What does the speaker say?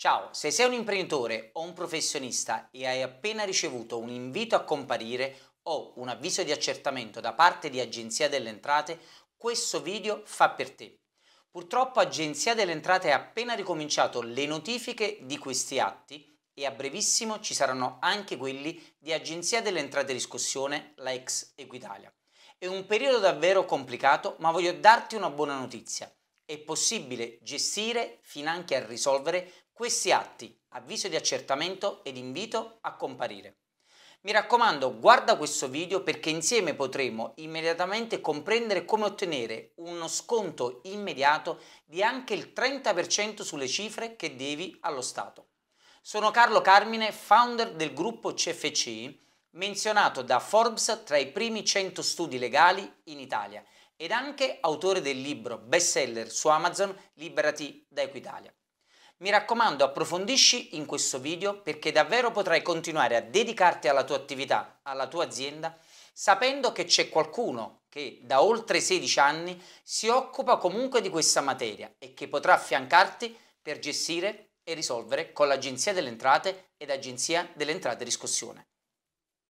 Ciao, se sei un imprenditore o un professionista e hai appena ricevuto un invito a comparire o un avviso di accertamento da parte di Agenzia delle Entrate, questo video fa per te. Purtroppo Agenzia delle Entrate ha appena ricominciato le notifiche di questi atti e a brevissimo ci saranno anche quelli di Agenzia delle Entrate Riscossione, la ex Equitalia. È un periodo davvero complicato, ma voglio darti una buona notizia. È possibile gestire finanche a risolvere questi atti, avviso di accertamento ed invito a comparire. Mi raccomando, guarda questo video perché insieme potremo immediatamente comprendere come ottenere uno sconto immediato di anche il 30% sulle cifre che devi allo Stato. Sono Carlo Carmine, founder del gruppo CFC, menzionato da Forbes tra i primi 100 studi legali in Italia ed anche autore del libro bestseller su Amazon Liberati da Equitalia. Mi raccomando, approfondisci in questo video perché davvero potrai continuare a dedicarti alla tua attività, alla tua azienda, sapendo che c'è qualcuno che da oltre 16 anni si occupa comunque di questa materia e che potrà affiancarti per gestire e risolvere con l'Agenzia delle Entrate ed Agenzia delle Entrate Riscossione.